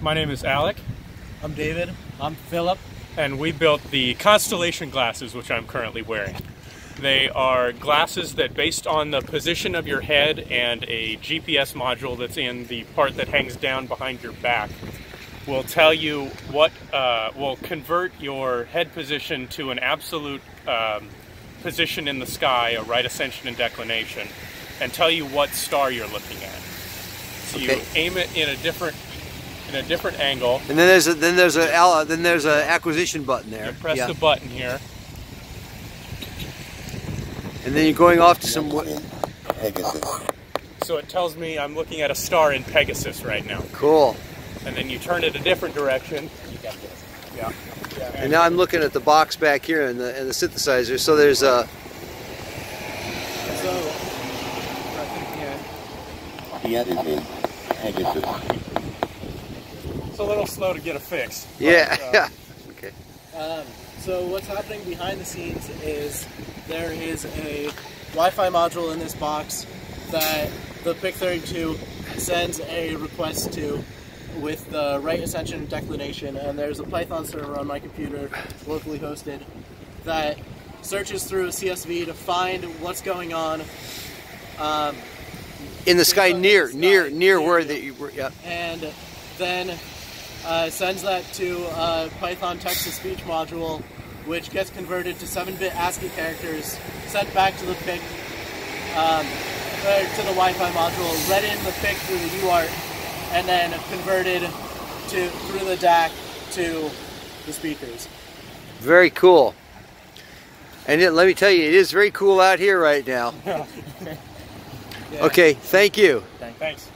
My name is Alec, I'm David. I'm Philip. and we built the Constellation glasses, which I'm currently wearing. They are glasses that, based on the position of your head and a GPS module that's in the part that hangs down behind your back, will tell you what uh, will convert your head position to an absolute um, position in the sky, a right ascension and declination, and tell you what star you're looking at. So you Okay. aim it in a different in a different angle. And then there's a then there's a then there's a acquisition button there. You press yeah. the button here. And then you're going off to some. So it tells me I'm looking at a star in Pegasus right now. Cool. And then you turn it a different direction. Yeah. And now I'm looking at the box back here and the and the synthesizer. So there's a. So, I think, yeah. The edited Pegasus. It's a little slow to get a fix. but, Yeah. uh, Yeah. okay. Um, so what's happening behind the scenes is there is a Wi-Fi module in this box that the PIC32 sends a request to with the right ascension and declination, and there's a Python server on my computer, locally hosted, that searches through a CSV to find what's going on, um, In the sky in the near sky, near near near where you. the you were- yeah. and then uh, sends that to a Python text-to-speech module, which gets converted to 7-bit ASCII characters, sent back to the PIC, um, or to the Wi-Fi module, read in the PIC through the UART, and then converted to through the DAC to the speakers. Very cool. And it, let me tell you, it is very cool out here right now. Okay, thank you. Thanks.